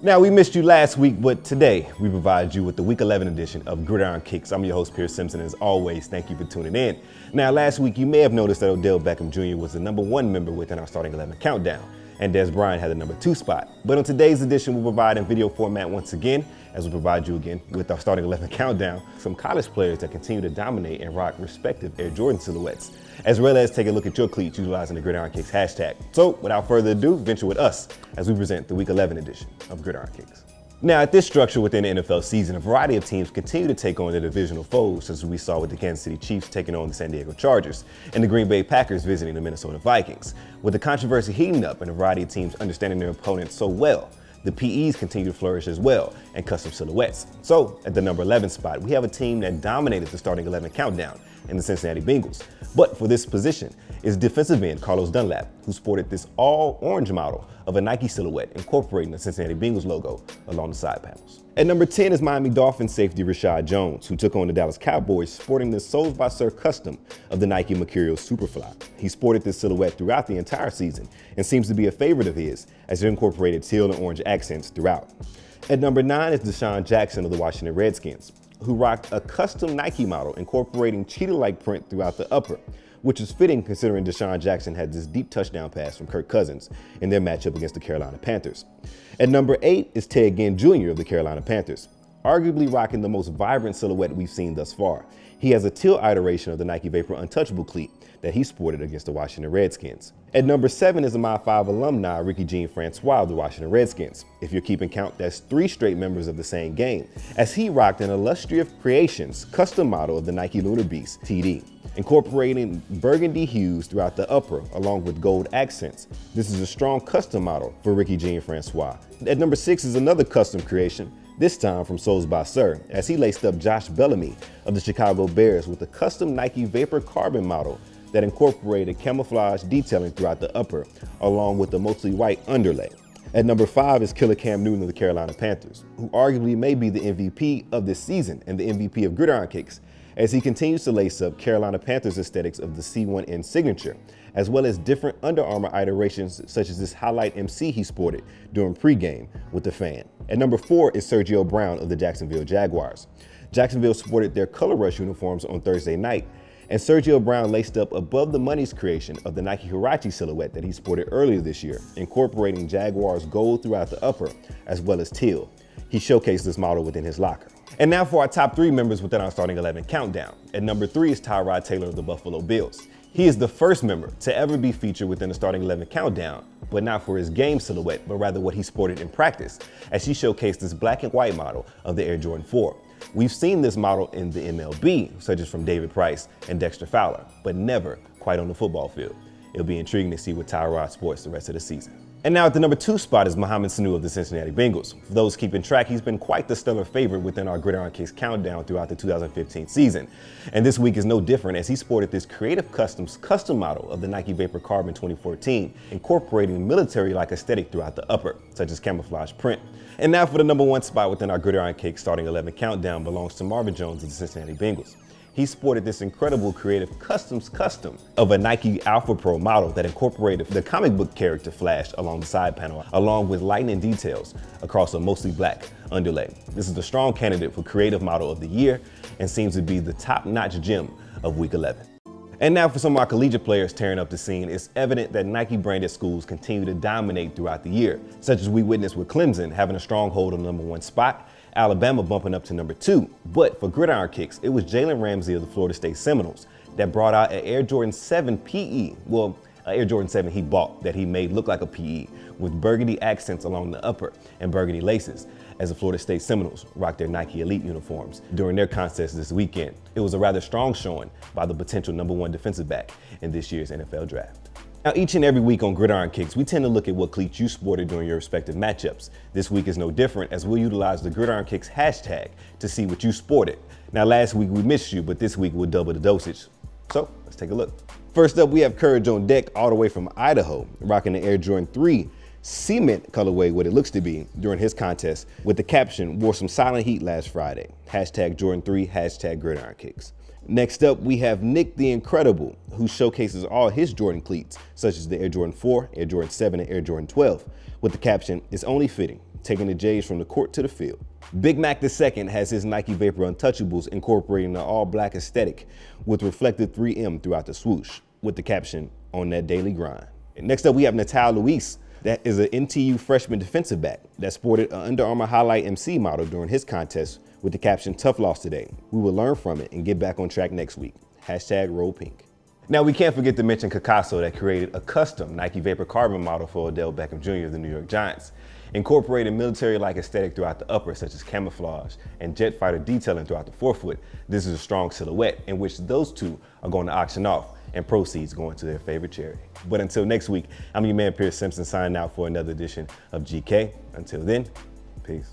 Now, we missed you last week, but today we provide you with the Week 11 edition of Gridiron Kicks. I'm your host, Pierce Simpson, as always, thank you for tuning in. Now, last week you may have noticed that Odell Beckham Jr. was the number one member within our starting 11 countdown, and Dez Bryant had the number two spot. But on today's edition, we'll provide in video format once again, as we provide you again with our starting 11 countdown, some college players that continue to dominate and rock respective Air Jordan silhouettes, as well as take a look at your cleats utilizing the Gridiron Kicks hashtag. So, without further ado, venture with us as we present the Week 11 edition of Gridiron Kicks. Now, at this structure within the NFL season, a variety of teams continue to take on their divisional foes, as we saw with the Kansas City Chiefs taking on the San Diego Chargers and the Green Bay Packers visiting the Minnesota Vikings. With the controversy heating up and a variety of teams understanding their opponents so well, the PEs continue to flourish as well, and custom silhouettes. So, at the number 11 spot, we have a team that dominated the starting 11 countdown in the Cincinnati Bengals. But for this position is defensive end Carlos Dunlap, who sported this all orange model of a Nike silhouette incorporating the Cincinnati Bengals logo along the side panels. At number 10 is Miami Dolphins safety Reshad Jones, who took on the Dallas Cowboys sporting the Soles by Sir custom of the Nike Mercurial Superfly. He sported this silhouette throughout the entire season and seems to be a favorite of his as it incorporated teal and orange accents throughout. At number 9 is DeSean Jackson of the Washington Redskins, who rocked a custom Nike model incorporating cheetah-like print throughout the upper, which is fitting considering DeSean Jackson had this deep touchdown pass from Kirk Cousins in their matchup against the Carolina Panthers. At number eight is Ted Ginn Jr. of the Carolina Panthers, arguably rocking the most vibrant silhouette we've seen thus far. He has a teal iteration of the Nike Vapor Untouchable cleat that he sported against the Washington Redskins. At number seven is a My 5 alumni, Ricky Jean Francois of the Washington Redskins. If you're keeping count, that's three straight members of the same game, as he rocked an illustrious creations custom model of the Nike Lunar Beast TD incorporating burgundy hues throughout the upper along with gold accents. This is a strong custom model for Ricky Jean Francois. At number six is another custom creation, this time from Soles by Sir, as he laced up Josh Bellamy of the Chicago Bears with a custom Nike Vapor Carbon model that incorporated camouflage detailing throughout the upper, along with the mostly white underlay. At number five is Killer Cam Newton of the Carolina Panthers, who arguably may be the MVP of this season and the MVP of Gridiron Kicks, as he continues to lace up Carolina Panthers aesthetics of the C1N signature, as well as different Under Armour iterations such as this highlight MC he sported during pregame with the fan. At number four is Sergio Brown of the Jacksonville Jaguars. Jacksonville sported their color rush uniforms on Thursday night, and Sergio Brown laced up above the money's creation of the Nike Huarache silhouette that he sported earlier this year, incorporating Jaguars gold throughout the upper as well as teal. He showcased this model within his locker. And now for our top three members within our starting 11 countdown. At number three is Tyrod Taylor of the Buffalo Bills. He is the first member to ever be featured within the starting 11 countdown, but not for his game silhouette, but rather what he sported in practice, as he showcased this black and white model of the Air Jordan 4. We've seen this model in the MLB, such as from David Price and Dexter Fowler, but never quite on the football field. It'll be intriguing to see what Tyrod sports the rest of the season. And now at the number two spot is Mohamed Sanu of the Cincinnati Bengals. For those keeping track, he's been quite the stellar favorite within our Gridiron Kicks countdown throughout the 2015 season. And this week is no different as he sported this Creative Customs custom model of the Nike Vapor Carbon 2014, incorporating military-like aesthetic throughout the upper, such as camouflage print. And now for the number one spot within our Gridiron Kicks starting 11 countdown belongs to Marvin Jones of the Cincinnati Bengals he sported this incredible creative customs custom of a Nike Alpha Pro model that incorporated the comic book character Flash along the side panel, along with lightning details across a mostly black underlay. This is a strong candidate for Creative Model of the Year and seems to be the top-notch gem of Week 11. And now for some of our collegiate players tearing up the scene, it's evident that Nike branded schools continue to dominate throughout the year, such as we witnessed with Clemson having a stronghold on the number one spot Alabama bumping up to number two. But for gridiron kicks, it was Jalen Ramsey of the Florida State Seminoles that brought out an Air Jordan 7 PE. Well, Air Jordan 7 he bought that he made look like a PE with burgundy accents along the upper and burgundy laces as the Florida State Seminoles rocked their Nike Elite uniforms during their contest this weekend. It was a rather strong showing by the potential number one defensive back in this year's NFL draft. Now, each and every week on Gridiron Kicks, we tend to look at what cleats you sported during your respective matchups. This week is no different as we'll utilize the Gridiron Kicks hashtag to see what you sported. Now, last week we missed you, but this week we'll double the dosage. So, let's take a look. First up, we have Courage on deck all the way from Idaho, rocking the Air Jordan 3 cement colorway, what it looks to be, during his contest with the caption, wore some silent heat last Friday. Hashtag Jordan 3, hashtag Gridiron Kicks. Next up, we have Nick the Incredible, who showcases all his Jordan cleats, such as the Air Jordan 4, Air Jordan 7, and Air Jordan 12, with the caption, It's only fitting. taking the Jays from the court to the field. Big Mac II has his Nike Vapor Untouchables incorporating an all black aesthetic with reflected 3M throughout the swoosh with the caption, on that daily grind. And next up, we have Natal Luis. That is an NTU freshman defensive back that sported an Under Armour Highlight MC model during his contest with the caption, tough loss today. We will learn from it and get back on track next week. Hashtag roll pink. Now, we can't forget to mention Kickasso that created a custom Nike Vapor Carbon model for Odell Beckham Jr. of the New York Giants, incorporating military-like aesthetic throughout the upper, such as camouflage and jet fighter detailing throughout the forefoot. This is a strong silhouette in which those two are going to auction off and proceeds going to their favorite charity. But until next week, I'm your man Pierce Simpson signing out for another edition of GK. Until then, peace.